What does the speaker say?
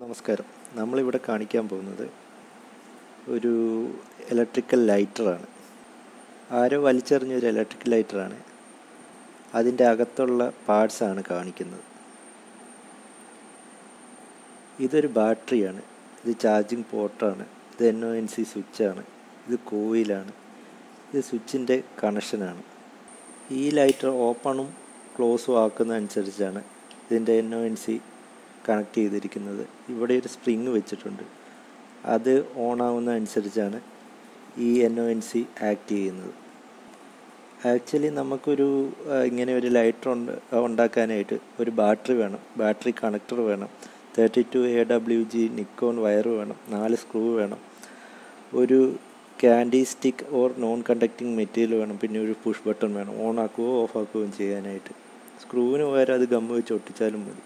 നമസ്കാരം. നമ്മളിവിടെ കാണിക്കാൻ പോകുന്നത് ഒരു ഇലക്ട്രിക്കൽ ലൈറ്ററാണ് ആരോ വലിച്ചെറിഞ്ഞ ഒരു ഇലക്ട്രിക്കൽ ലൈറ്ററാണ് അതിന്റെ അകത്തുള്ള പാർട്സാണ് കാണിക്കുന്നത്. ഇതൊരു ബാറ്ററിയാണ് ഇത് ചാർജിങ് പോർട്ടാണ് ഇത് എൻ ഒ എൻ സി സ്വിച്ചാണ് ഇത് കോയിലാണ് ഇത് സ്വിച്ചിന്റെ കണക്ഷനാണ് ഈ ലൈറ്റർ ഓപ്പണും ക്ലോസും ആക്കുന്നതനുസരിച്ചാണ് ഇതിന്റെ N O N C connect ചെയ്തിരിക്കുന്നത്. ഇവിടെ ഒരു സ്പ്രിങ് വെച്ചിട്ടുണ്ട്. അത് ഓൺ ആവുന്നതനുസരിച്ചാണ് ഈ N O N C act ചെയ്യുന്നത്. ആക്ച്വലി നമുക്കൊരു ഇങ്ങനെ ഒരു ലൈറ്റർ ഉണ്ട് ഉണ്ടാക്കാനായിട്ട് ഒരു ബാറ്ററി വേണം. ബാറ്ററി കണക്ടർ വേണം. Thirty two A W G nichrome wire വേണം. നാല് സ്ക്രൂ വേണം. ഒരു candy stick or non conducting material വേണം. പിന്നെ ഒരു പുഷ് ബട്ടൺ വേണം. ഓൺ ആക്കുകയോ ഓഫ് ആക്കുകയോ ചെയ്യാനായിട്ട്. സ്ക്രൂവിന് പകരം അത് ഗമ്മ് വെച്ച് ഒട്ടിച്ചാലും മതി.